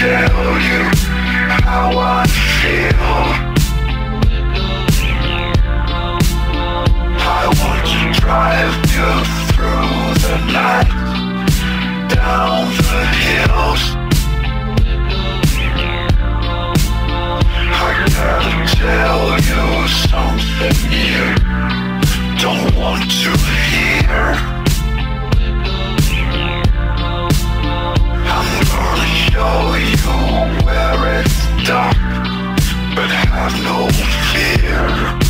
kill you no fear.